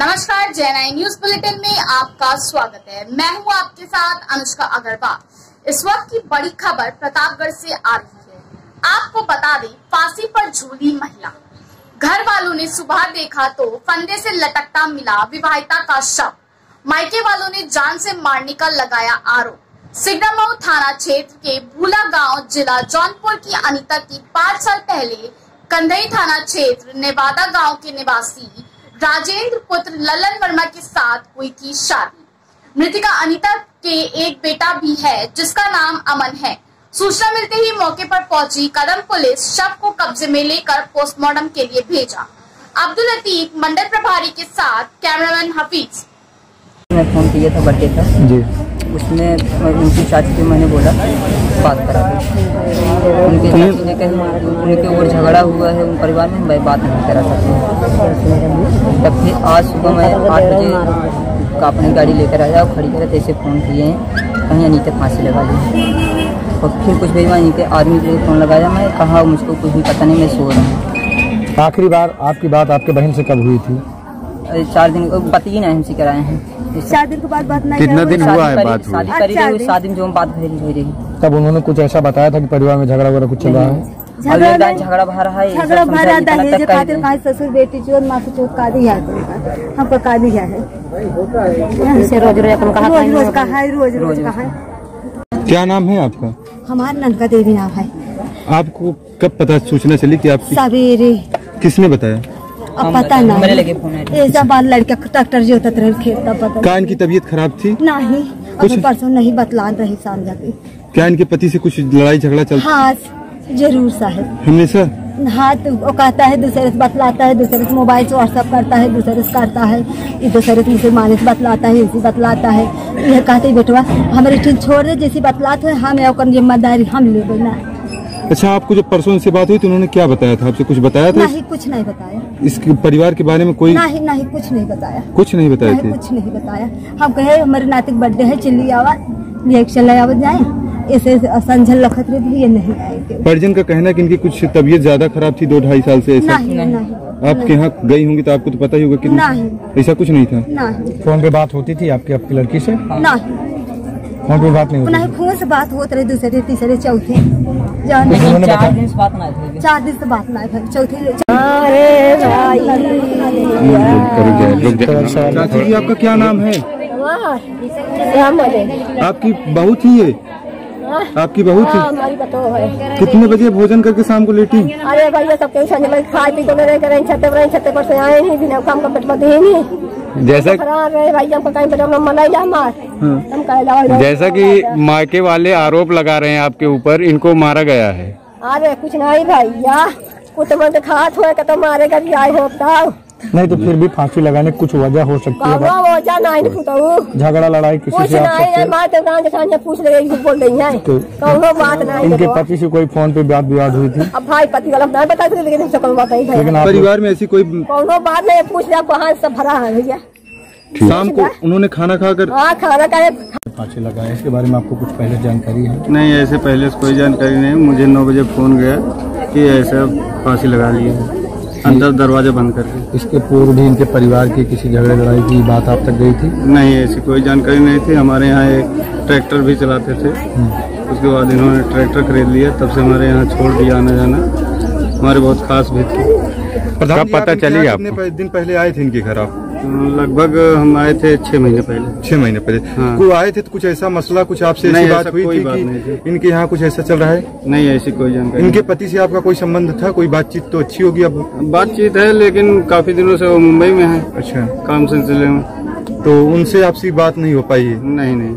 नमस्कार जय news bulletin में आपका स्वागत है। मैं हूँ आपके साथ अनुष्का अग्रवाल। इस वक्त की बड़ी खबर प्रतापगढ़ से आ रही है। आपको बता दें, फांसी पर झूली महिला। घर वालों ने सुबह देखा तो फंदे से लटकता मिला विवाहिता का शव। मायके वालों ने जान से मारने का लगाया आरोप। सिगड़ामऊ थाना क्षेत्र के भूला गाँव, जिला जौनपुर की अनिता की पाँच साल पहले कंधई थाना क्षेत्र, नेवादा गाँव के निवासी राजेंद्र पुत्र ललन वर्मा के साथ हुई थी शादी। मृतिका अनिता के एक बेटा भी है जिसका नाम अमन है। सूचना मिलते ही मौके पर पहुँची कदम पुलिस शव को कब्जे में लेकर पोस्टमार्टम के लिए भेजा। अब्दुल लतीफ मंडल प्रभारी के साथ कैमरामैन हफीज। मैं फ़ोन किया था बर्थडे का। जी। उसमें उनकी चाची को मैंने बोला बात करा दो। उनकी चाची ने कहा उनके ऊपर झगड़ा हुआ है उन परिवार में मैं बात नहीं करा सकती। तब फिर आज सुबह मैं आठ बजे का अपनी गाड़ी लेकर आया और खड़ी करे ऐसे फ़ोन किए हैं। कहीं अनीता फांसी लगा ली और फिर कुछ भेजवा नहीं के आदमी को फ़ोन लगाया। मैं कहा मुझको कुछ भी पता नहीं मैं सो रहा हूँ। आखिरी बार आपकी बात आपके बहन से कब हुई थी? अरे चार दिन पति ही नहीं हमसे कराए हैं। चार दिन के बाद बात नहीं कितना दिन हुआ। है बात शादी करी अच्छा, रही दिन। शादी जो हम बात भरी भरी रही। तब उन्होंने कुछ ऐसा बताया था कि परिवार में झगड़ा वगैरह कुछ चल रहा है? झगड़ा झगड़ा भरा है झगड़ा भरा तक कह खातिर। ससुर बेटी चोर माँ का दिया है हमको का दिया है। से रोज रोज अपन कहा रोज रोज का है रोज रोज का है। क्या नाम है आपका? हमारा ननका देवी नाम है। आपको कब पता सूचना चली कि आपकी सवेरे। किसने बताया? अब पता बताए, मेरे लगे फ़ोन आया। ऐसा बात लड़का ट्रैक्टर रहे खेत तब पता क्या इनकी तबीयत खराब थी? नहीं। कुछ- परसों नहीं बतला रही शाम क्या इनके पति से कुछ लड़ाई झगड़ा चलता हाँ ज़रूर साहब। हमेशा हाँ तो वो कहता है दूसरे से बतलाता है दूसरे से मोबाइल से व्हाट्सअप करता है दूसरे से करता है ये दूसरे से मुसलमान से बतलाता है इसी बतलाता है। यह कहते बेटवा हमारे ठीक छोड़ दे जैसी बतलात है हम ओकर ज़िम्मेदारी हम ले ना अच्छा आपको जब परसों इनसे बात हुई तो उन्होंने क्या बताया था? आपसे कुछ बताया था नहीं कुछ नहीं बताया। इसके परिवार के बारे में कोई नहीं नहीं कुछ नहीं बताया। कुछ नहीं बताया कुछ नहीं बताया। हम कहे हमारे नातिक बर्थडे है चिल्ली आवा ये चले आवत जाए। ऐसे संझल लखत रहे भी ये नहीं आएँगे परिजन का कहना है कि इनकी कुछ तबीयत ज़्यादा खराब थी दो ढाई साल से ऐसा। नहीं नहीं। आपके यहाँ गई होंगी तो आपको तो पता ही होगा कि ऐसा कुछ नहीं था। नहीं। फ़ोन पे बात होती थी आपकी आपकी लड़की से? नहीं। फ़ोन पे बात नहीं नहीं खून से बात होते रहे दूसरे तीसरे चौथे। चार दिन से बात ना चार दिन से बात ना चौथे चाची जी आपका क्या नाम है? आपकी बहुत थी ये? आपकी बहू थी? हमारी बतो है। कितने बजे भोजन करके शाम को लेटी? अरे भैया सबके संजय खाए पी को रहे करें छते पर छते पर से आए नहीं बिना काम का पेट में दे नहीं। जैसा खराब है कहीं कहे जैसा कि मायके वाले आरोप लगा रहे हैं आपके ऊपर इनको मारा गया है। अरे कुछ नहीं भैया। कुछ मन खात हुए तो मारेगा भी आए होता नहीं तो फिर भी फांसी लगाने की कुछ वजह हो सकती है फुटाऊ झगड़ा लड़ाई किसी से आप है पूछ ले बोल रही है। तो बात नहीं इनके पति से कोई फ़ोन पे बात विवाद हुई थी? अब भाई पति नहीं बता सकते लेकिन लेकिन परिवार में ऐसी कोई कौनो बात नहीं है, पूछ लिया कहाँ से भरा है भैया। शाम को उन्होंने खाना खाकर हाँ खाना का फांसी लगाया इसके बारे में आपको कुछ पहले जानकारी है? नहीं ऐसे पहले कोई जानकारी नहीं मुझे नौ बजे फ़ोन गया कि ऐसा फांसी लगा ली है। अंदर दरवाज़ा बंद करके इसके पूर्व भी इनके परिवार की किसी झगड़े लड़ाई की बात आप तक गई थी? नहीं ऐसी कोई जानकारी नहीं थी। हमारे यहाँ एक ट्रैक्टर भी चलाते थे। उसके बाद इन्होंने ट्रैक्टर खरीद लिया। तब से हमारे यहाँ छोड़ दिया आना जाना हमारे बहुत खास भी थे। पता चली आप दिन पहले आए थे इनके घर आप? लगभग हम आए थे छह महीने पहले। छह महीने पहले। हाँ। कोई आए थे तो कुछ ऐसा मसला कुछ आपसे ऐसी बात हुई कोई थी बात कि नहीं थी। इनके यहाँ कुछ ऐसा चल रहा है? नहीं ऐसी कोई जानकारी इनके पति से आपका कोई संबंध था? कोई बातचीत तो अच्छी होगी अब? बातचीत है लेकिन काफ़ी दिनों से वो मुंबई में है। अच्छा। काम सिलसिले में। तो उनसे आपसी बात नहीं हो पाई है? नहीं नहीं।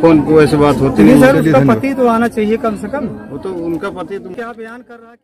फ़ोन को ऐसे बात होती नहीं। चलिए, कम वो तो उनका पति तुम क्या बयान कर रहा है?